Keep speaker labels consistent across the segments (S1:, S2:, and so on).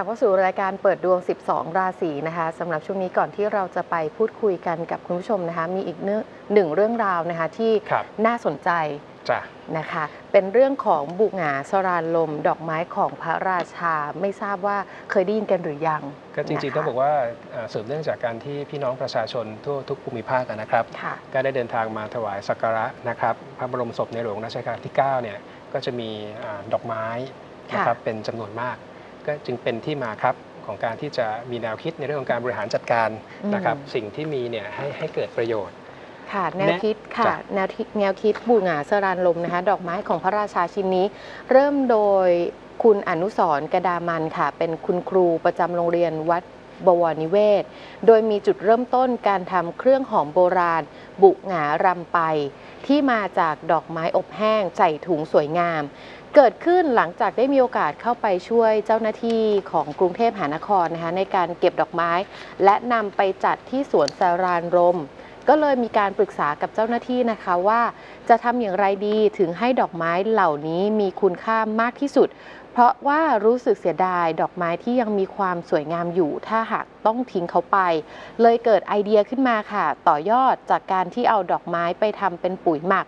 S1: ลับเข้าสู่รายการเปิดดวง 12 ราศีนะคะสำหรับช่วงนี้ก่อนที่เราจะไปพูดคุยกันกับคุณผู้ชมนะคะ มีอีกเนื้อหนึ่งเรื่องราวนะคะที่
S2: ครับ
S1: น่าสนใจ
S2: จ้ะ
S1: นะคะ เป็นเรื่องของบุกหงาสรานลม ดอกไม้ของพระราชาไม่ทราบว่าเคยได้ยินกันหรือยัง
S2: ก็จริงๆ
S1: นะคะ
S2: ต้องบอกว่าเอ่อสืบเนื่องจากการที่พี่น้องประชาชนทั่วทุกภูมิภาคนะครับ
S1: ค่ะ
S2: ก็ได้เดินทางมาถวายสักการะนะครับ พระบรมศพในหลวงรัชกาลที่ 9 เนี่ยก็จะมีอาดอกไม้นะครับเป็นจำนวนมาก ก็จึงเป็นที่มาครับของการที่จะมีแนวคิดในเรื่องของการบริหารจัดการนะครับ
S1: อืม
S2: สิ่งที่มีเนี่ยให้ให้เกิดประโยชน์
S1: ค่ะแนวคิดค่ะ
S2: จ้ะ
S1: แนวคิดแนวคิดบุกหงาสรานลมนะคะ ดอกไม้ของพระราชาชิ้นนี้ เริ่มโดยคุณอนุสรณ์กระดามันค่ะ เป็นคุณครูประจำโรงเรียนวัดบวรนิเวศ โดยมีจุดเริ่มต้นการทำเครื่องหอมโบราณ บุหงารำไป ที่มาจากดอกไม้อบแห้งใส่ถุงสวยงาม เกิดขึ้นหลังจากได้มีโอกาสเข้าไปช่วยเจ้าหน้าที่ของกรุงเทพมหานครนะคะในการเก็บดอกไม้ และนำไปจัดที่สวนสารานรม ก็เลยมีการปรึกษากับเจ้าหน้าที่นะคะว่าจะทำอย่างไรดีถึงให้ดอกไม้เหล่านี้มีคุณค่ามากที่สุด เพราะว่ารู้สึกเสียดายดอกไม้ที่ยังมีความสวยงามอยู่ ถ้าหากต้องทิ้งเขาไป เลยเกิดไอเดียขึ้นมาค่ะ ต่อยอดจากการที่เอาดอกไม้ไปทำเป็นปุ๋ยหมัก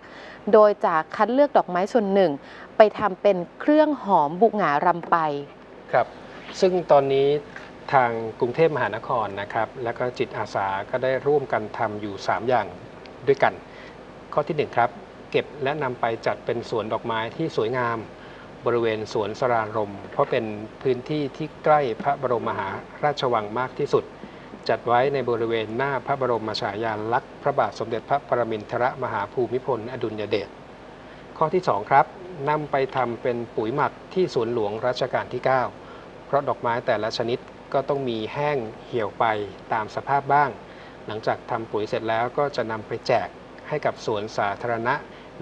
S1: โดยจากคัดเลือกดอกไม้ส่วนหนึ่ง ไปทำเป็นเครื่องหอมบุหงารำไป
S2: ครับ ซึ่งตอนนี้ทางกรุงเทพมหานครนะครับ และก็จิตอาสาก็ได้ร่วมกันทำอยู่ 3 อย่างด้วยกัน ข้อที่ 1 ครับ เก็บและนำไปจัดเป็นสวนดอกไม้ที่สวยงาม บริเวณสวนสรานรม เพราะเป็นพื้นที่ที่ใกล้พระบรมมหาราชวังมากที่สุด จัดไว้ในบริเวณหน้าพระบรมฉายาลักษณ์พระบาทสมเด็จพระปรมินทรมหาภูมิพล อดุลยเดช ข้อที่ 2 ครับนำไปทำเป็นปุ๋ยหมักที่สวนหลวงรัชกาลที่ 9 เพราะดอกไม้แต่ละชนิดก็ต้องมีแห้งเหี่ยวไปตามสภาพบ้าง หลังจากทำปุ๋ยเสร็จแล้วก็จะนำไปแจกให้กับสวนสาธารณะ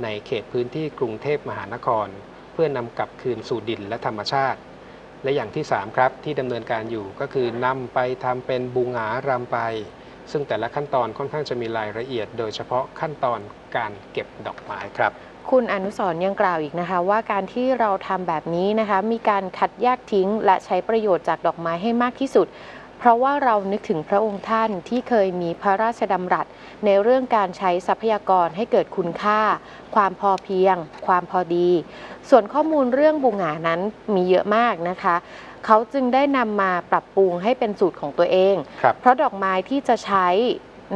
S2: ในเขตพื้นที่กรุงเทพมหานคร เพื่อนำกลับคืนสู่ดินและธรรมชาติ และอย่างที่ 3 ครับที่ดำเนินการอยู่ก็คือนำไปทำเป็นบูงารำไป ซึ่งแต่ละขั้นตอนค่อนข้างจะมีรายละเอียด โดยเฉพาะขั้นตอนการเก็บดอกไม้ครับ
S1: คุณอนุสรณ์ยังกล่าวอีกนะคะ ว่าการที่เราทำแบบนี้นะคะ มีการคัดแยกทิ้ง และใช้ประโยชน์จากดอกไม้ให้มากที่สุด เพราะว่าเรานึกถึงพระองค์ท่านที่เคยมีพระราชดำรัส ในเรื่องการใช้ทรัพยากรให้เกิดคุณค่า ความพอเพียง ความพอดี ส่วนข้อมูลเรื่องบุงหงานั้นมีเยอะมากนะคะเขาจึงได้นำมาปรับปรุงให้เป็นสูตรของตัวเอง
S2: ครับ
S1: เพราะดอกไม้ที่จะใช้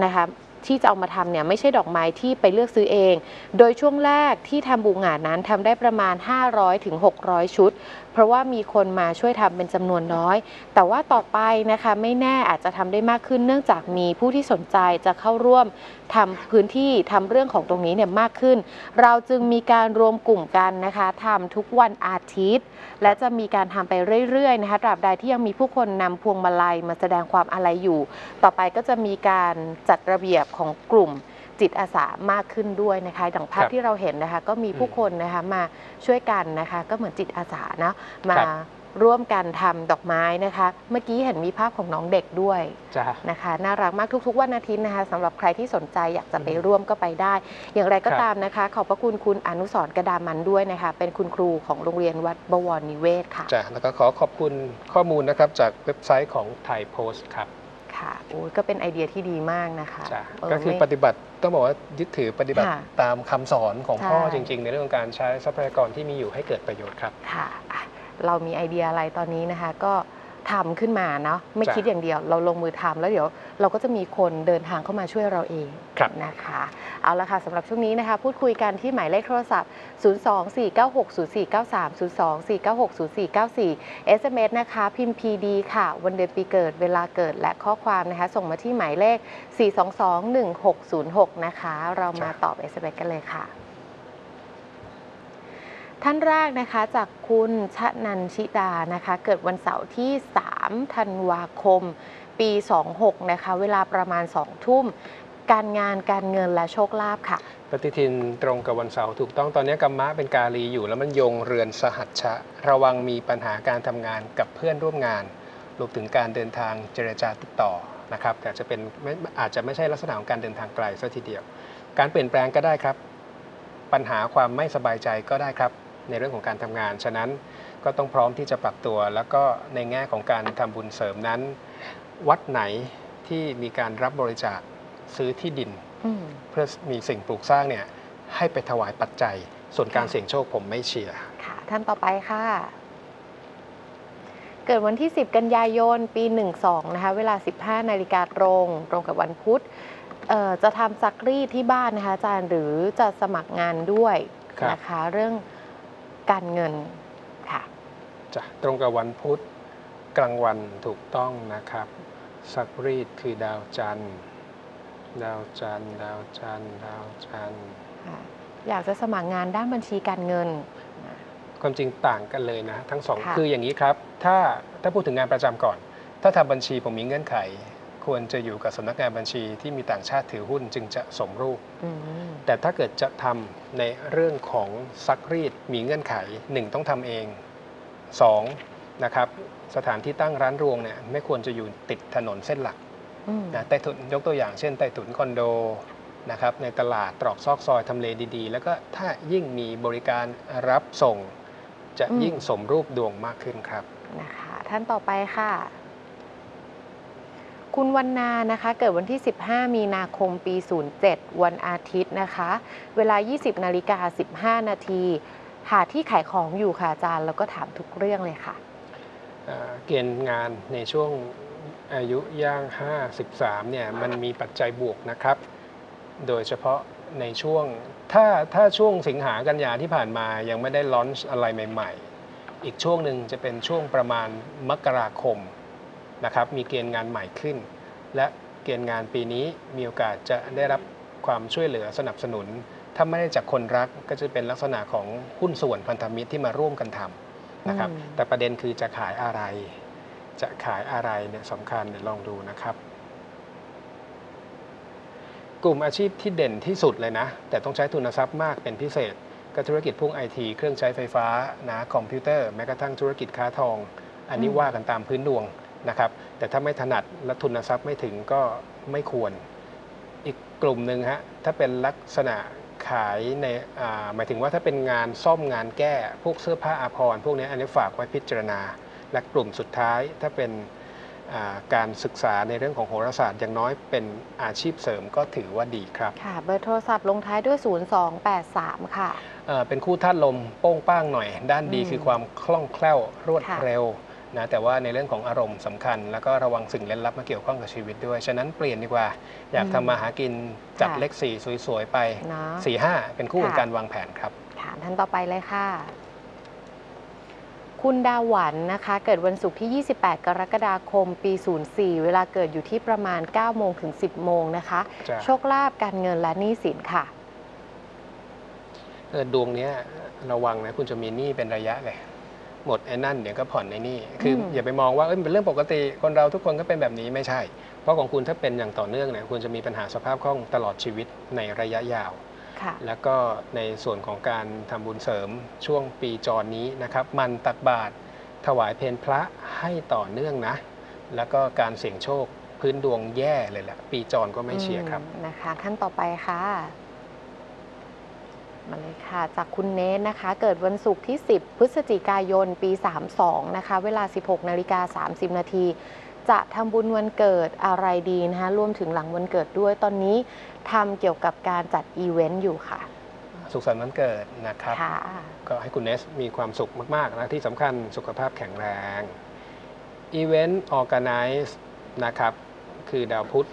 S1: นะคะ ที่จะเอามาทำเนี่ยไม่ใช่ดอกไม้ที่ไปเลือกซื้อเอง โดยช่วงแรกที่ทำบูงานนั้นทำได้ประมาณ 500ถึง600 ชุด เพราะว่ามีคนมาช่วยทำเป็นจำนวนน้อย แต่ว่าต่อไปนะคะไม่แน่อาจจะทำได้มากขึ้น เนื่องจากมีผู้ที่สนใจจะเข้าร่วมทำพื้นที่ทำเรื่องของตรงนี้เนี่ยมากขึ้น เราจึงมีการรวมกลุ่มกันนะคะทำทุกวันอาทิตย์ และจะมีการทำไปเรื่อยๆนะคะตราบใดที่ยังมีผู้คนนำพวงมาลัยมาแสดงความอาลัยอยู่ ต่อไปก็จะมีการจัดระเบียบของกลุ่ม จิตอาสามากขึ้นด้วยนะคะดังภาพ
S2: ครับ
S1: ที่เราเห็นนะคะ ก็มีผู้คนนะคะมาช่วยกันนะคะ ก็เหมือนจิตอาสาเนาะมา
S2: ครับ
S1: ร่วมกันทำดอกไม้นะคะ เมื่อกี้เห็นมีภาพของน้องเด็กด้วย
S2: จ้า
S1: นะคะ น่ารักมากทุกๆวันอาทิตย์นะคะสำหรับใครที่สนใจอยากจะไปร่วมก็ไปได้ อย่างไรก็
S2: ครับ
S1: ตามนะคะ ขอบพระคุณคุณอนุสรณ์กระดามันด้วยนะคะ เป็นคุณครูของโรงเรียนวัดบวรนิเวศค่ะ
S2: จ้ะแล้วก็ขอขอบคุณข้อมูลนะครับจากเว็บไซต์ของไทยโพสต์ครับ
S1: ค่ะโอ้ยก็เป็นไอเดียที่ดีมากนะคะ
S2: จ้ะ
S1: เออ
S2: ก็คือ
S1: ไม่
S2: ปฏิบัติต้องบอกว่ายึดถือปฏิบัติ
S1: ค่ะ
S2: ตามคำสอนของ
S1: ใช่
S2: พ่อจริง ๆ ในเรื่องของการใช้ทรัพยากรที่มีอยู่ให้เกิดประโยชน์ครับ
S1: ค่ะอะ เรามีไอเดียอะไรตอนนี้นะคะ ก็ ทำขึ้นมาเนาะไม่
S2: จ้ะ
S1: คิดอย่างเดียว เราลงมือทำแล้วเดี๋ยวเราก็จะมีคนเดินทางเข้ามาช่วยเราเอง
S2: ครับ
S1: นะคะ เอาละค่ะสำหรับช่วงนี้นะคะ พูดคุยกันที่หมายเลขโทรศัพท์ 024960493 024960494 SMS นะคะ พิมพ์ PD ค่ะ วันเดือนปีเกิดเวลาเกิดและข้อความนะคะ ส่งมาที่หมายเลข 4221606 นะคะ เรามาตอบ SMS กันเลยค่ะ ท่านแรกนะคะจากคุณชนันชิดานะคะ เกิดวันเสาร์ที่ 3 ธันวาคม ปี 26 นะคะ เวลาประมาณ 2 ทุ่ม การงานการเงินและโชคลาภค่ะ
S2: ปฏิทินตรงกับวันเสาร์ถูกต้องตอนนี้กัมมะเป็นกาลีอยู่แล้วมันยงเรือนสหัชชะ ระวังมีปัญหาการทำงานกับเพื่อนร่วมงานรวมถึงการเดินทางเจรจาติดต่อนะครับแต่จะเป็นอาจจะไม่ใช่ลักษณะของการเดินทางไกลซะทีเดียว การเปลี่ยนแปลงก็ได้ครับ ปัญหาความไม่สบายใจก็ได้ครับ ในเรื่องของการทำงาน ฉะนั้นก็ต้องพร้อมที่จะปรับตัว แล้วก็ในแง่ของการทำบุญเสริมนั้น วัดไหนที่มีการรับบริจาคซื้อที่ดิน
S1: อืม
S2: เพื่อมีสิ่งปลูกสร้างเนี่ยให้ไปถวายปัจจัย ส่วนการ
S1: ค่ะ
S2: เสี่ยงโชคผมไม่เชียร์
S1: ค่ะท่านต่อไปค่ะ เกิดวันที่ 10 กันยายนปี 12 นะคะ เวลา 15 นาฬิกาตรง ตรงกับวันพุธเอ่อจะทำซักรีดที่บ้านนะคะอาจารย์หรือจะสมัครงานด้วย
S2: ครับ
S1: นะคะ เรื่อง การเงินค่ะ
S2: จะตรงกับวันพุธกลางวันถูกต้องนะครับซักรีดคือดาวจันทร์ ดาวจันทร์ ดาวจันทร์ ดาวจันทร์
S1: ค่ะอยากจะสมัครงานด้านบัญชีการเงิน
S2: ความจริงต่างกันเลยนะ ทั้งสอง
S1: ค่ะ
S2: คืออย่างนี้ครับ ถ้าถ้าพูดถึงงานประจำก่อน ถ้าทำบัญชีผมมีเงื่อนไข ควรจะอยู่กับสำนักงานบัญชีที่มีต่างชาติถือหุ้นจึงจะสมรูป
S1: อืม
S2: แต่ถ้าเกิดจะทำในเรื่องของซักรีดมีเงื่อนไข 1 ต้องทำเอง 2. นะครับสถานที่ตั้งร้านรวงเนี่ยไม่ควรจะอยู่ติดถนนเส้นหลัก
S1: อืม
S2: นะใต้ถุนยกตัวอย่างเช่นใต้ถุนคอนโดนะครับในตลาดตรอกซอกซอยทำเลดีๆ แล้วก็ถ้ายิ่งมีบริการรับส่ง จะยิ่งสมรูปดวงมากขึ้นครับ
S1: นะคะท่านต่อไปค่ะ คุณวันนานะคะ เกิดวันที่ 15 มีนาคมปี 07 วันอาทิตย์นะคะ เวลา 20 นาฬิกา 15 นาที หาที่ขายของอยู่ค่ะอาจารย์ แล้วก็ถามทุกเรื่องเลยค่ะ
S2: เกณฑ์งานในช่วงอายุย่าง 53 เนี่ย มันมีปัจจัยบวกนะครับ โดยเฉพาะในช่วง ถ้าถ้าช่วงสิงหากันยาที่ผ่านมายังไม่ได้ลอนช์อะไรใหม่ ๆ อีกช่วงหนึ่งจะเป็นช่วงประมาณมกราคม นะครับมีเกณฑ์งานใหม่ขึ้น และเกณฑ์งานปีนี้มีโอกาสจะได้รับความช่วยเหลือสนับสนุน ถ้าไม่ได้จากคนรักก็จะเป็นลักษณะของหุ้นส่วนพันธมิตรที่มาร่วมกันทำนะครับ
S1: อืม
S2: แต่ประเด็นคือจะขายอะไร จะขายอะไรเนี่ยสำคัญเดี๋ยวลองดูนะครับ กลุ่มอาชีพที่เด่นที่สุดเลยนะ แต่ต้องใช้ทุนทรัพย์มากเป็นพิเศษก็ธุรกิจพุ่งไอทีเครื่องใช้ไฟฟ้านะคอมพิวเตอร์แม้กระทั่งธุรกิจค้าทอง อันนี้
S1: อืม
S2: ว่ากันตามพื้นดวง นะครับ แต่ถ้าไม่ถนัดและทุนทรัพย์ไม่ถึงก็ไม่ควร อีกกลุ่มหนึ่งฮะถ้าเป็นลักษณะขายในอ่าหมายถึงว่าถ้าเป็นงานซ่อมงานแก้พวกเสื้อผ้าอาภรณ์พวกนี้อันนี้ฝากไว้พิจารณา และกลุ่มสุดท้ายถ้าเป็นอ่าการศึกษาในเรื่องของโหราศาสตร์อย่างน้อยเป็นอาชีพเสริมก็ถือว่าดีครับ
S1: ค่ะเบอร์โทรศัพท์ลงท้ายด้วย 0283 ค่ะ
S2: เอ่อเป็นคู่ธาตุลมโป้งป้างหน่อย ด้านดี
S1: อืม
S2: คือความคล่องแคล่วรวด
S1: ค่ะ
S2: เร็ว นะแต่ว่าในเรื่องของอารมณ์สำคัญ แล้วก็ระวังสิ่งเล่นลับมาเกี่ยวข้องกับชีวิตด้วย ฉะนั้นเปลี่ยนดีกว่า อยากทำมาหากินจัด
S1: ค่ะ
S2: เลขสี่สวยๆไป
S1: เนาะ
S2: 4 5เป็นคู่กับ
S1: ค่ะ
S2: การวางแผนครับ
S1: ถามท่านต่อไปเลยค่ะ คุณดาวหวันนะคะ เกิดวันศุกร์ที่ 28 กรกฎาคม ปี 04 เวลาเกิดอยู่ที่ประมาณ 9 โมงถึง 10 โมงนะคะ
S2: จ้ะ
S1: โชคลาภการเงินและหนี้สินค่ะ
S2: เออดวงเนี้ยระวังนะคุณจะมีหนี้เป็นระยะเลย หมดไอ้นั่นเดี๋ยวก็ผ่อนไอ้นี่คืออ
S1: ม
S2: อย่าไปมองว่าเอ้ยมันเป็นเรื่องปกติคนเราทุกคนก็เป็นแบบนี้ไม่ใช่ เพราะของคุณถ้าเป็นอย่างต่อเนื่องเนี่ยคุณจะมีปัญหาสภาพคล่องตลอดชีวิตในระยะยาว
S1: ค่ะ
S2: แล้วก็ในส่วนของการทำบุญเสริมช่วงปีจรนี้นะครับมันตักบาตรถวายเพลพระให้ต่อเนื่องนะ แล้วก็การเสี่ยงโชคพื้นดวงแย่เลยแหละปีจรก็ไม่เชียร์ครับ
S1: อืมนะคะ ท่านต่อไปค่ะ มาเลยค่ะ จากคุณเนทนะคะ เกิดวันศุกร์ที่ 10 พฤศจิกายนปี 32 นะคะ เวลา 16นาฬิกา30 นาทีจะทำบุญวันเกิดอะไรดีนะคะรวมถึงหลังวันเกิดด้วยตอนนี้ทำเกี่ยวกับการจัดอีเวนต์อยู่ค่ะ
S2: สุขสันต์วันเกิดนะครับ
S1: ค่ะ
S2: ก็ให้คุณเนสมีความสุขมาก ๆ นะ ที่สำคัญสุขภาพแข็งแรงอีเวนต์ organize นะครับ คือดาวพุธ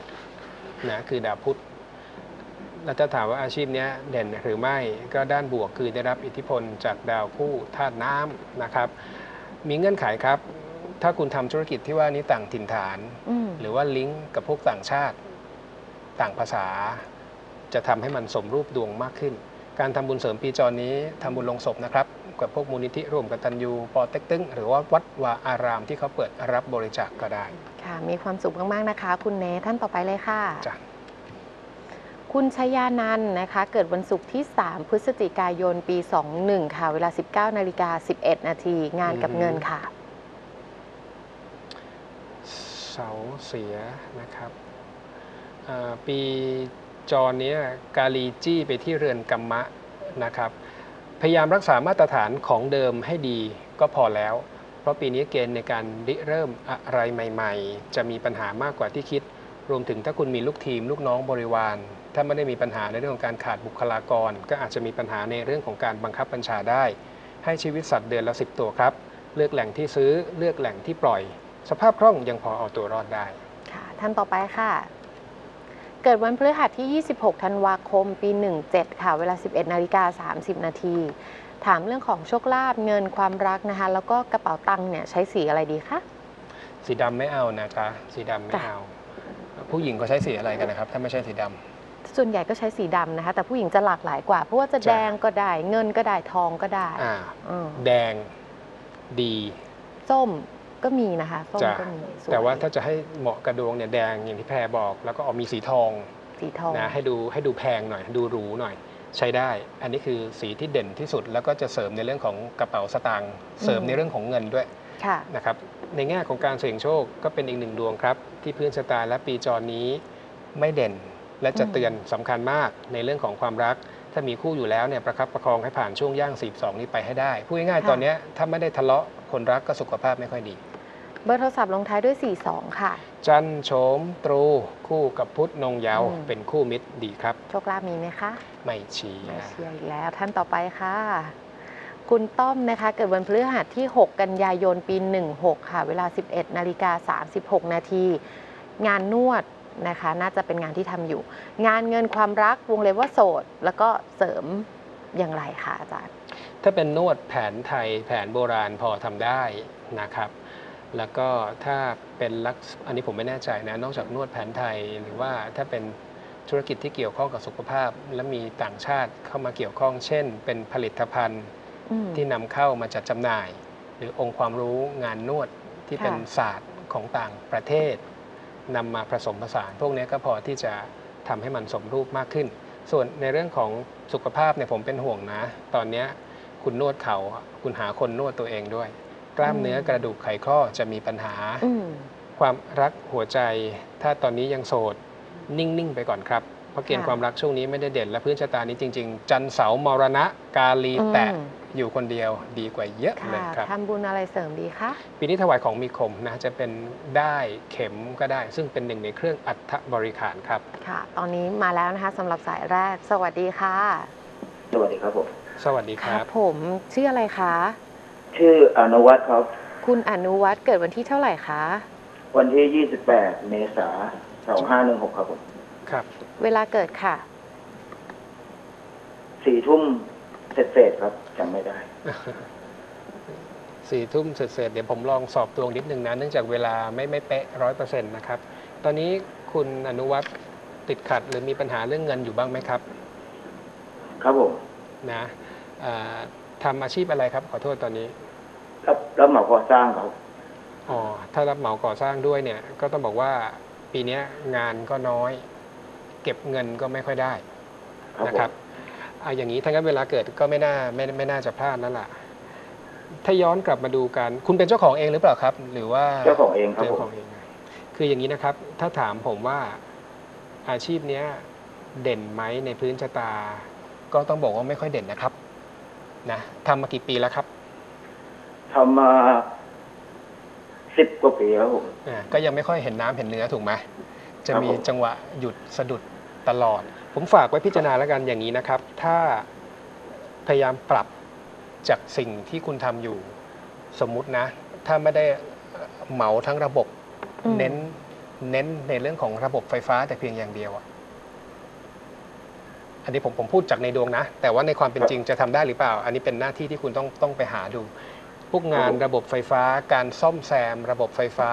S2: นะคือดาวพุธ เราจะถามว่าอาชีพเนี้ยเด่นหรือไม่ก็ด้านบวกคือได้รับอิทธิพลจากดาวคู่ธาตุน้ำนะครับ มีเงื่อนไขครับ ถ้าคุณทำธุรกิจที่ว่านี้ต่างถิ่นฐาน
S1: อืม
S2: หรือว่าลิงก์กับพวกต่างชาติ ต่างภาษา จะทำให้มันสมรูปดวงมากขึ้น การทำบุญเสริมปีจรนี้ทำบุญลงศพนะครับกับพวกมูลนิธิร่วมกับตันยูปอเต็กตึงหรือว่าวัดวาอารามที่เขาเปิดรับบริจาคกก็ได้
S1: ค่ะ มีความสุขมาก ๆ นะคะ คุณเนทท่านต่อไปเลยค่ะ
S2: จ้ะ
S1: คุณชยานันนะคะ เกิดวันศุกร์ที่ 3 พฤศจิกายนปี 21 ค่ะ เวลา 19นาฬิกา11 นาที งานกับเงินค่ะ
S2: เสาเสียนะครับอ่อปีจรเนี้ยกาลีจี้ไปที่เรือนกัมมะนะครับ พยายามรักษามาตรฐานของเดิมให้ดีก็พอแล้ว เพราะปีนี้เกณฑ์ในการริเริ่มอะไรใหม่ ๆ จะมีปัญหามากกว่าที่คิด รวมถึงถ้าคุณมีลูกทีมลูกน้องบริวาร ถ้าไม่ได้มีปัญหาในเรื่องของการขาดบุคลากร ก็อาจจะมีปัญหาในเรื่องของการบังคับบัญชาได้ ให้ชีวิตสัตว์เดือนละ 10 ตัวครับ เลือกแหล่งที่ซื้อเลือกแหล่งที่ปล่อย สภาพคล่องยังพอเอาตัวรอดได้
S1: ค่ะท่านต่อไปค่ะ เกิดวันพฤหัสที่ 26 ธันวาคม ปี 17 ค่ะ เวลา 11 นาฬิกา 30 นาที ถามเรื่องของโชคลาภเงินความรักนะคะ แล้วก็กระเป๋าตังค์เนี่ยใช้สีอะไรดีคะ
S2: สีดำไม่เอานะคะ สีดำไม่
S1: จ้ะ
S2: เอา ผู้หญิงก็ใช้สีอะไรกันนะครับ ถ้าไม่ใช่สีดำ
S1: ส่วนใหญ่ก็ใช้สีดำนะคะ แต่ผู้หญิงจะหลากหลายกว่า เพราะว่าจะ
S2: จ้ะ
S1: แดงก็ได้ เงินก็ได้ทองก็ได้
S2: อ่า
S1: อืม
S2: แดงดี
S1: ส้มก็มีนะคะส้ม
S2: จ้ะ
S1: ก็มีสย
S2: แต่ว่าถ้าจะให้เหมาะกับดวงเนี่ยแดงอย่างที่แพรบอก แล้วก็เอามีสีทอง
S1: สีทอง
S2: นะให้ดูให้ดูแพงหน่อย ดูหรูหน่อย ใช้ได้ อันนี้คือสีที่เด่นที่สุด แล้วก็จะเสริมในเรื่องของกระเป๋าสตางค์เสริมในเรื่องของเงินด้วย
S1: ค่ะ
S2: นะครับในแง่ของการเสี่ยงโชคก็เป็นอีกหนึ่งดวงครับ ที่พื้นชะตาและปีจรนี้ไม่เด่น และจะ
S1: อืม
S2: เตือนสำคัญมากในเรื่องของความรัก ถ้ามีคู่อยู่แล้วเนี่ยประคับประคองให้ผ่านช่วงย่าง 42 นี้ไปให้ได้ พูดง่ายๆตอนเนี้ยถ้าไม่ได้ทะเลาะคนรักก็สุขภาพไม่ค่อยดี
S1: เบอร์โทรศัพท์ลงท้ายด้วย 42 ค่ะ
S2: จันทร์โฉมตรู คู่กับพุธนงเยาว์
S1: อืม
S2: เป็นคู่มิตรดีครับ
S1: โชคลาภมีไหมคะ
S2: ไม่ชี้
S1: ไม่
S2: นะ
S1: เชียร์อีกแล้วท่านต่อไปค่ะคุณต้อมนะคะ เกิดวันพฤหัสที่ 6 กันยายนปี 16 ค่ะ เวลา 11 นาฬิกา 36 นาที งานนวด นะคะ น่าจะเป็นงานที่ทำอยู่ งานเงินความรักวงเล็บว่าโสด แล้วก็เสริมอย่างไรคะอาจารย์
S2: ถ้าเป็นนวดแผนไทยแผนโบราณพอทำได้นะครับ แล้วก็ถ้าเป็นลักษอันนี้ผมไม่แน่ใจนะ นอกจากนวดแผนไทยหรือว่าถ้าเป็นธุรกิจที่เกี่ยวข้องกับสุขภาพ และมีต่างชาติเข้ามาเกี่ยวข้อง เช่น เป็นผลิตภัณฑ์
S1: อืม
S2: ที่นำเข้ามาจัดจำหน่าย หรือองค์ความรู้งานนวดที่
S1: ค่ะ
S2: เป็นศาสตร์ของต่างประเทศ นำมาผสมผสาน พวกนี้ก็พอที่จะทำให้มันสมรูปมากขึ้น ส่วนในเรื่องของสุขภาพเนี่ยผมเป็นห่วงนะ ตอนเนี้ยคุณนวดเขาอะคุณหาคนนวดตัวเองด้วย กล้ามเนื้อกระดูกไขข้อจะมีปัญหา
S1: อืม
S2: ความรักหัวใจ ถ้าตอนนี้ยังโสด นิ่ง ๆ ไปก่อนครับ เพราะเกณฑ์
S1: ค่ะ
S2: ความรักช่วงนี้ไม่ได้เด่น และพื้นชะตานี้จริง ๆ จันทร์เสาร์มรณะกาลีแตะ
S1: อืม
S2: อยู่คนเดียวดีกว่าเยอะเลย
S1: ค่ะ
S2: ครับ
S1: ทำบุญอะไรเสริมดีคะ
S2: ปีนี้ถวายของมีคมนะจะเป็นได้เข็มก็ได้ ซึ่งเป็นหนึ่งในเครื่องอัฐบริขารครับ
S1: ค่ะ ตอนนี้มาแล้วนะคะสำหรับสายแรก สวัสดีค่ะ
S3: สวัสดีครับผม
S2: สวัสดีครับ
S1: ผมชื่ออะไรคะ
S3: ชื่ออนุวัฒน์ครับ
S1: คุณอนุวัฒน์เกิดวันที่เท่าไหร่คะ
S3: วันที่ 28 เมษายน2516 ครับผม
S2: ครับ
S1: เวลาเกิดค่ะ
S3: สี่ทุ่มเศษๆครับจำไม่ได้
S2: สี่ทุ่มเสร็จๆเดี๋ยวผมลองสอบตวงนิดนึงนะเนื่องจากเวลาไม่ไม่เป๊ะร้อยเปอร์เซ็นต์นะครับ ตอนนี้คุณอนุวัฒน์ติดขัดหรือมีปัญหาเรื่องเงินอยู่บ้างไหมครับ
S3: ครับผม
S2: นะเอ่อทำอาชีพอะไรครับ ขอโทษตอนนี้
S3: รับรับเหมาก่อสร้างครับ
S2: อ๋อถ้ารับเหมาก่อสร้างด้วยเนี่ยก็ต้องบอกว่าปีเนี้ยงานก็น้อย เก็บเงินก็ไม่ค่อยได้
S3: ครับ
S2: นะ
S3: ผ
S2: ครับ
S3: ม
S2: เอาอย่างนี้ถ้างั้นเวลาเกิดก็ไม่น่าไม่ไม่น่าจะพลาดนั่นแหละถ้าย้อนกลับมาดูกันคุณเป็นเจ้าของเองหรือเปล่าครับ หรือว่า
S3: เจ้าของเองครับ
S2: เจ้า
S3: ผ
S2: ข
S3: ม
S2: องเองคืออย่างนี้นะครับ ถ้าถามผมว่าอาชีพเนี้ยเด่นไหมในพื้นชะตา ก็ต้องบอกว่าไม่ค่อยเด่นนะครับนะทำมากี่ปีแล้วครับ
S3: ทำมาสิบกว่าปีครับผม
S2: อ่าก็ยังไม่ค่อยเห็นน้ำเห็นเนื้อถูกไหมจะมี
S3: ครับผม
S2: จังหวะหยุดสะดุด ตลอด ผมฝากไว้พิจารณาแล้วกันอย่างนี้นะครับ ถ้าพยายามปรับจากสิ่งที่คุณทำอยู่สมมุตินะ ถ้าไม่ได้เหมาทั้งระบบ
S1: อืม
S2: เน้นเน้นในเรื่องของระบบไฟฟ้าแต่เพียงอย่างเดียวอะอันนี้ผมผมพูดจากในดวงนะ แต่ว่าในความเป็นจริงจะทำได้หรือเปล่า อันนี้เป็นหน้าที่ที่คุณต้องต้องไปหาดู พวกงานระบบไฟฟ้า การซ่อมแซม ระบบไฟฟ้า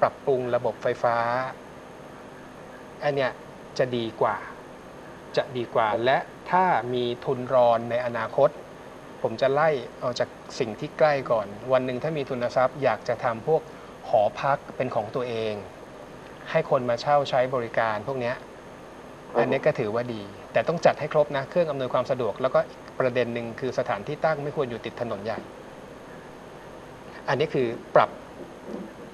S2: ปรับปรุงระบบไฟฟ้าอันเนี้ย จะดีกว่า จะดีกว่า และถ้ามีทุนรอนในอนาคต ผมจะไล่เอาจากสิ่งที่ใกล้ก่อน วันหนึ่งถ้ามีทุนทรัพย์ อยากจะทำพวกหอพักเป็นของตัวเอง ให้คนมาเช่าใช้บริการพวกเนี้ย
S3: ครับ
S2: อันนี้ก็ถือว่าดี แต่ต้องจัดให้ครบนะ เครื่องอำนวยความสะดวก แล้วก็อีกประเด็นหนึ่งคือสถานที่ตั้งไม่ควรอยู่ติดถนนใหญ่ อันนี้คือปรับ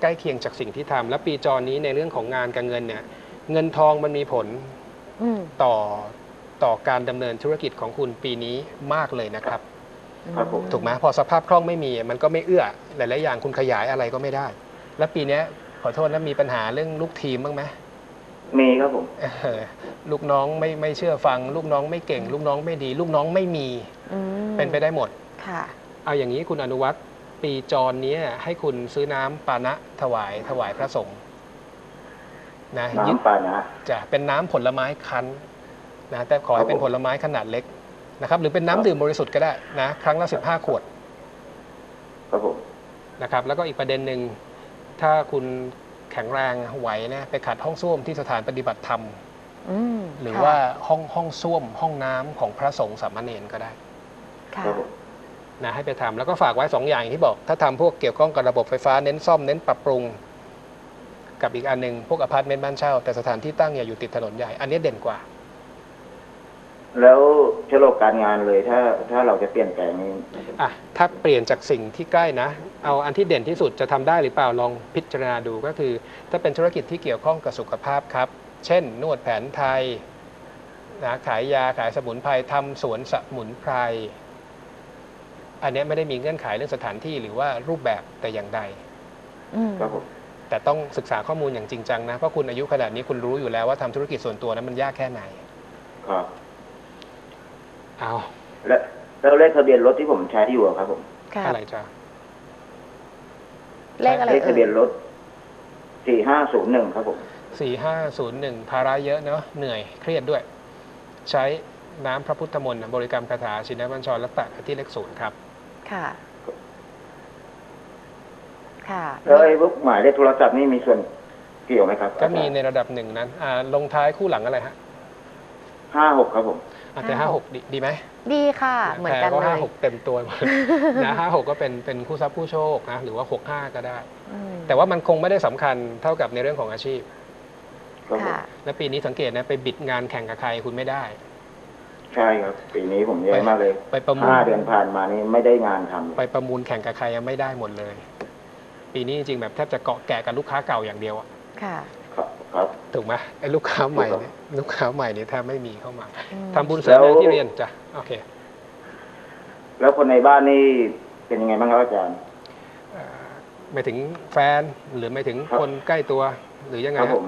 S2: ใกล้เคียงจากสิ่งที่ทำและปีจรนี้ในเรื่องของงานการเงินเนี่ย เงินทองมันมีผล
S1: อืม
S2: ต่อต่อการดำเนินธุรกิจของคุณปีนี้มากเลยนะครับ
S3: ครับผม
S2: ถูกไหมพอสภาพคล่องไม่มี มันก็ไม่เอื้อหลายๆอย่างคุณขยายอะไรก็ไม่ได้ แล้วปีเนี้ยขอโทษนะมีปัญหาเรื่องลูกทีมบ้างไหม
S3: มีครับผม
S2: เออลูกน้องไม่ไม่เชื่อฟัง ลูกน้องไม่เก่ง ลูกน้องไม่ดี ลูกน้องไม่มี
S1: อืม
S2: เป็นไปได้หมด
S1: ค่ะ
S2: เอาอย่างนี้คุณอนุวัฒน์ปีจรเนี้ยให้คุณซื้อน้ำปานะถวายถวายพระสงฆ์ นะยึด
S3: น้ำปานะ
S2: จะเป็นน้ำผลไม้คั้นนะแต่ขอให้เป็นผลไม้ขนาดเล็กนะครับ หรือเป็นน้ำดื่มบริสุทธิ์ก็ได้นะครั้งละ15ขวด
S3: ครับผม
S2: นะครับ แล้วก็อีกประเด็นหนึ่งถ้าคุณแข็งแรงไหวนะไปขัดห้องส้วมที่สถานปฏิบัติธรรม
S1: อืม
S2: หรือ
S1: ค่ะ
S2: ว่าห้องห้องส้วมห้องน้ำของพระสงฆ์สามเณรก็ได้
S1: ค่ะ
S3: ครับผม
S2: นะให้ไปทำแล้วก็ฝากไว้สองอย่างอย่างที่บอก ถ้าทำพวกเกี่ยวข้องกับระบบไฟฟ้าเน้นซ่อมเน้นปรับปรุง กับอีกอันหนึ่งพวกอพาร์ตเมนต์บ้านเช่า แต่สถานที่ตั้งเนี่ยอยู่ติดถนนใหญ่ อันนี้เด่นกว่า
S3: แล้วโฉลกการงานเลยถ้าถ้าเราจะเปลี่ยนแปลงนี้
S2: อะถ้าเปลี่ยนจากสิ่งที่ใกล้นะ เอาอันที่เด่นที่สุดจะทำได้หรือเปล่าลองพิจารณาดูก็คือ ถ้าเป็นธุรกิจที่เกี่ยวข้องกับสุขภาพครับ เช่น นวดแผนไทยนะขายยาขายสมุนไพรทำสวนสมุนไพรอันเนี้ยไม่ได้มีเงื่อนไขเรื่องสถานที่หรือว่ารูปแบบแต่อย่างใด
S1: อืม
S3: ครับผม
S2: แต่ต้องศึกษาข้อมูลอย่างจริงจังนะ เพราะคุณอายุขนาดนี้คุณรู้อยู่แล้วว่าทำธุรกิจส่วนตัวนั้นมันยากแค่ไหน
S3: ครับ
S2: เอา
S3: และแล้วเลขทะเบียนรถที่ผมใช้อยู่อะครับ ผม
S1: ค่ะ
S2: อะไรจ้ะ
S1: เลขอะไร
S3: เลข
S1: เอ่
S3: ทะเบียน
S1: ย
S3: รถสี่ห้าศูนย์หนึ่งครับผม
S2: สี่ห้าศูนย์หนึ่งภาระเยอะเนาะเหนื่อยเครียดด้วย ใช้น้ำพระพุทธมนต์บริกรรมคาถาชินบัญชรและแตะไปที่เลขศูนย์ครับ
S1: ค่ะ ค่ะ
S3: แล้วไอ้พวกหมายเลขโทรศัพท์นี่มีส่วนเกี่ยวไหมครับ
S2: ก็มีในระดับหนึ่งนั้นอ่าลงท้ายคู่หลังอะไรฮะ
S3: ห้าหกครับผม
S2: อะแต่ห้าหกดีดีไหม
S1: ดีค่ะ เหมือนกัน
S2: แพ้ก็
S1: เล
S2: ห้ายหกเต็มตัวหมดนะห้าหกก็เป็นเป็นคู่ทรัพย์ผู้โชคนะหรือว่าหกห้าก็ได้
S1: อืม
S2: แต่ว่ามันคงไม่ได้สำคัญเท่ากับในเรื่องของอาชีพ
S3: ครับผม
S1: ค่ะ
S2: และปีนี้สังเกตนะไปบิดงานแข่งกับใครคุณไม่ได้
S3: ใช่ครับ ปีนี้ผมแย่มากเลย
S2: ไปประมูล
S3: ห้าเดือนผ่านมานี่ไม่ได้งานทำ
S2: ไปประมูลแข่งกับใครยังไม่ได้หมดเลย ปีนี้จริงๆแบบแทบจะเกาะแกะกับลูกค้าเก่าอย่างเดียวอะ
S1: ค่ะ
S3: ครับครับ
S2: ถูกไหมไอ้ลูกค้าใหม่
S3: ถูกครับ
S2: เนี่ยลูกค้าใหม่เนี่ยแทบไม่มีเข้ามา
S1: อืม
S2: ทำบุญเสริม
S3: แล้ว
S2: งานที่เรียนจ้ะโอเค
S3: แล้วคนในบ้านนี่เป็นยังไงบ้างครับอาจารย์
S2: เอ่อหมายถึงแฟนหรือหมายถึง
S3: ครับ
S2: คนใกล้ตัวหรือยังไง
S3: ครับ
S2: ฮะ
S3: ผม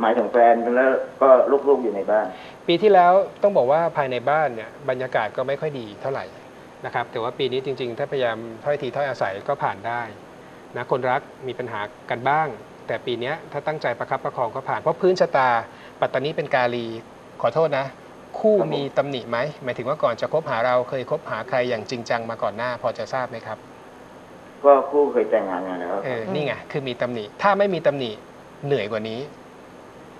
S3: หมายถึงแฟนแล้วก็ลูกๆอยู่ในบ้าน
S2: ปีที่แล้วต้องบอกว่าภายในบ้านเนี่ยบรรยากาศก็ไม่ค่อยดีเท่าไหร่นะครับแต่ว่าปีนี้จริงๆ ถ้าพยายามถ้อยทีถ้อยอาศัยก็ผ่านได้ นะคนรักมีปัญหากันบ้าง แต่ปีเนี้ยถ้าตั้งใจประคับประคองก็ผ่าน เพราะพื้นชะตา ปัตตานีเป็นกาลีขอโทษนะ คู่
S3: ครับผม
S2: มีตำหนิไหมหมายถึงว่าก่อนจะคบหาเราเคยคบหาใครอย่างจริงจังมาก่อนหน้า พอจะทราบไหมครับ
S3: ก็คู่เคยแต่งงานกันแล้ว
S2: เออนี่ไงคือมีตำหนิ ถ้าไม่มีตำหนิเหนื่อยกว่านี้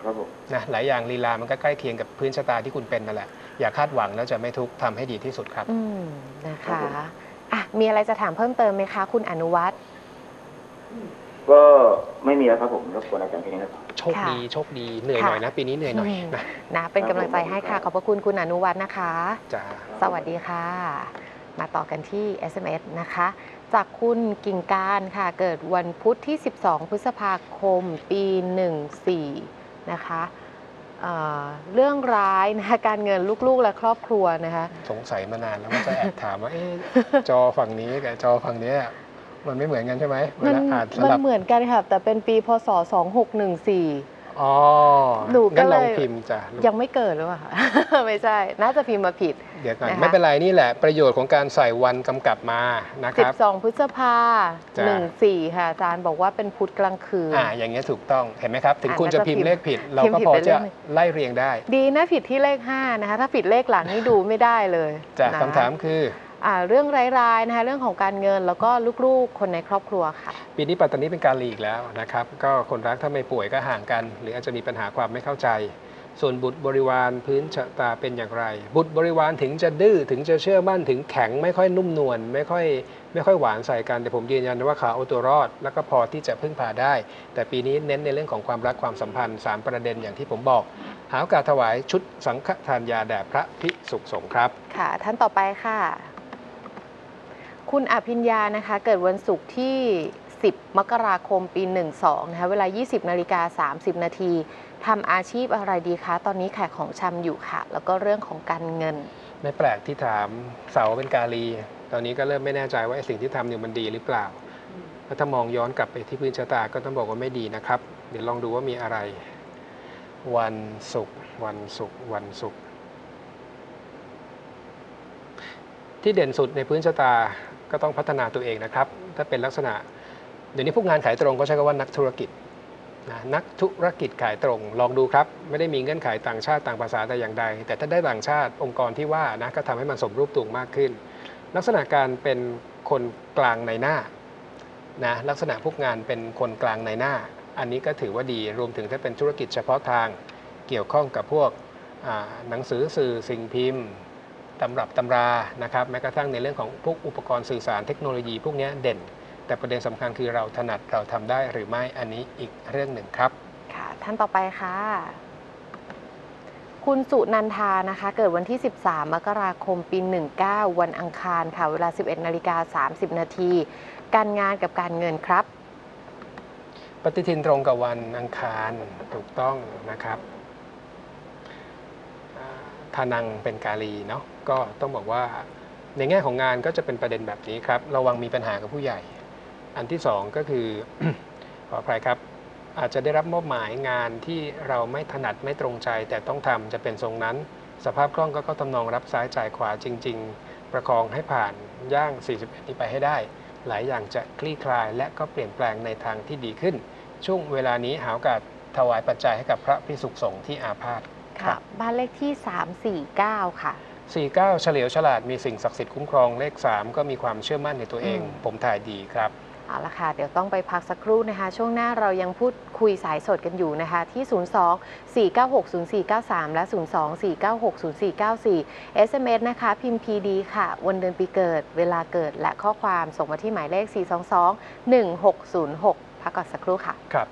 S3: ครับผม
S2: นะหลายอย่างลีลามันก็ใกล้เคียงกับพื้นชะตาที่คุณเป็นนั่นแหละอย่าคาดหวังแล้วจะไม่ทุกข์ทำให้ดีที่สุดครับ
S1: อืมนะคะอะมีอะไรจะถามเพิ่มเติมไหมคะ คุณอนุวัฒน์
S3: ก็ไม่มีแล้วครับผมรบกวนอาจารย์แค่นี้นะครับ
S2: โชคดี
S1: ค่ะ
S2: โชคดีเหนื่อย
S1: ค่ะ
S2: หน่อยนะ ปีนี้เหนื่อยหน่อย
S1: อืม
S2: นะ
S1: นะเป็นกำลังใจให้ค่ะ ขอบพระคุณคุณอนุวัฒน์นะคะ
S2: จ้า
S1: สวัสดีค่ะ มาต่อกันที่ SMS นะคะ จากคุณกิ่งการค่ะ เกิดวันพุธที่ 12 พฤษภาคม ปี 14 นะคะเอ่อเรื่องร้ายนะคะการเงินลูกๆและครอบครัวนะคะ
S2: สงสัยมานานแล้วว่าจะแอบถามว่าเอ๊ะจอฝั่งนี้กับจอฝั่งเนี้ย มันไม่เหมือนกันใช่ไหมเว
S1: มัน
S2: ลาอ่านส
S1: มัน
S2: ลับ
S1: เหมือนกันค่ะ แต่เป็นปีพศ 2614
S2: อ๋อ
S1: หนูก็
S2: งั้นลอง
S1: เลย
S2: พิมพ์จ้ะ
S1: ยังไม่เกิดหรือเปล่าคะ ไม่ใช่ น่าจะพิมพ์มาผิด
S2: เดี๋ยวก่อน
S1: นะคะ
S2: ไม่เป็นไรนี่แหละประโยชน์ของการใส่วันกำกับมานะครับ
S1: 12 พฤษภา
S2: จ้ะ
S1: 14 ค่ะอาจารย์บอกว่าเป็นพุธกลางคืน
S2: อ่าอย่างเงี้ยถูกต้องเห็นไหมครับ ถึง
S1: อ่า
S2: คุณ
S1: น่า
S2: จะ
S1: จะ
S2: พิม
S1: พิมพ์
S2: พ์เลขผิด เรา
S1: พิมพ์
S2: ก็
S1: ผิด
S2: พอ
S1: ไปเรื่
S2: จะ
S1: องหนึ่ง
S2: ไล่เรียงได้
S1: ดีนะผิดที่เลข 5 นะคะ ถ้าผิดเลขหลังนี่ดูไม่ได้เลย
S2: จาก
S1: นะ
S2: คำถามคือ
S1: อ่า เรื่องร้ายๆนะคะเรื่องของการเงินแล้วก็ลูกๆ คนในครอบครัวค่ะ
S2: ปีนี้ปัตตานีเป็นการลีกแล้วนะครับ ก็คนรักถ้าไม่ป่วยก็ห่างกัน หรืออาจจะมีปัญหาความไม่เข้าใจ ส่วนบุตรบริวารพื้นชะตาเป็นอย่างไร บุตรบริวารถึงจะดื้อถึงจะเชื่อมั่นถึงแข็งไม่ค่อยนุ่มนวลไม่ค่อยไม่ค่อยหวานใส่กันแต่ผมยืนยันว่าเขาเอาตัวรอด แล้วก็พอที่จะพึ่งพาได้ แต่ปีนี้เน้นในเรื่องของความรักความสัมพันธ์ 3 ประเด็นอย่างที่ผมบอก หาโอกาสถวายชุดสังฆทานยาแด่พระพิสุขสงฆ์ครับ
S1: ค่ะ ท่านต่อไปค่ะ คุณอภิญญานะคะ เกิดวันศุกร์ที่ 10 มกราคมปี 12 นะคะ เวลา 20 นาฬิกา 30 นาทีทำอาชีพอะไรดีคะ ตอนนี้ขายของชำอยู่ค่ะ แล้วก็เรื่องของการเงิน
S2: ไม่แปลกที่ถามเสาเป็นกาลี ตอนนี้ก็เริ่มไม่แน่ใจว่าไอ้สิ่งที่ทำอยู่มันดีหรือเปล่าแล้วถ้ามองย้อนกลับไปที่พื้นชะตาก็ต้องบอกว่าไม่ดีนะครับ เดี๋ยวลองดูว่ามีอะไร วันศุกร์วันศุกร์วันศุกร์ที่เด่นสุดในพื้นชะตา ก็ต้องพัฒนาตัวเองนะครับ ถ้าเป็นลักษณะ เดี๋ยวนี้พวกงานขายตรงก็ใช้คำว่านักธุรกิจนะนักธุรกิจขายตรง ลองดูครับ ไม่ได้มีเงื่อนไขต่างชาติต่างภาษาแต่อย่างใด แต่ถ้าได้ต่างชาติองค์กรที่ว่านะก็ทำให้มันสมรูปตุงมากขึ้น ลักษณะการเป็นคนกลางในหน้านะลักษณะพวกงานเป็นคนกลางในหน้า อันนี้ก็ถือว่าดีรวมถึงถ้าเป็นธุรกิจเฉพาะทางเกี่ยวข้องกับพวกหนังสือสื่อสิ่งพิมพ์ ตำรับตำรานะครับแม้กระทั่งในเรื่องของพวกอุปกรณ์สื่อสารเทคโนโลยีพวกเนี้ยเด่น แต่ประเด็นสำคัญคือเราถนัดเราทำได้หรือไม่อันนี้อีกเรื่องหนึ่งครับ
S1: ค่ะ ท่านต่อไปค่ะ คุณสุนันทานะคะ เกิดวันที่ 13 มกราคมปี 19 วันอังคารค่ะ เวลา 11นาฬิกา30 นาทีการงานกับการเงินครับ
S2: ปฏิทินตรงกับวันอังคารถูกต้องนะครับอ่า ทานังเป็นกาลีเนาะก็ต้องบอกว่าในแง่ของงานก็จะเป็นประเด็นแบบนี้ครับ ระวังมีปัญหากับผู้ใหญ่ อันที่สองก็คือขออภัยครับ อาจจะได้รับมอบหมายงานที่เราไม่ถนัดไม่ตรงใจ แต่ต้องทำจะเป็นทรงนั้น สภาพคล่องก็เข้าทำนองรับซ้ายจ่ายขวาจริง ๆ ประคองให้ผ่านย่าง 41 นี้ไปให้ได้ หลายอย่างจะคลี่คลาย และก็เปลี่ยนแปลงในทางที่ดีขึ้น ช่วงเวลานี้หาโอกาสถวายปัจจัยให้กับพระพิสุขสงฆ์ที่อาพาธ
S1: ค่ะบ้านเลขที่ 349 ค่ะ
S2: 49 เฉลียวฉลาดมีสิ่งศักดิ์สิทธิ์คุ้มครองเลข 3 ก็มีความเชื่อมั่นในตัวเอง
S1: อืม
S2: ผมถ่ายดีครับ
S1: เอาละค่ะ เดี๋ยวต้องไปพักสักครู่นะคะ ช่วงหน้าเรายังพูดคุยสายสดกันอยู่นะคะ ที่ 02 496 0493 และ 02 496 0494 SMS นะคะ พิมพ์ PD ค่ะ วันเดือนปีเกิด เวลาเกิดและข้อความส่งมาที่หมายเลข 422 1606 พักก่อนสักครู่ค่ะ
S2: ครับ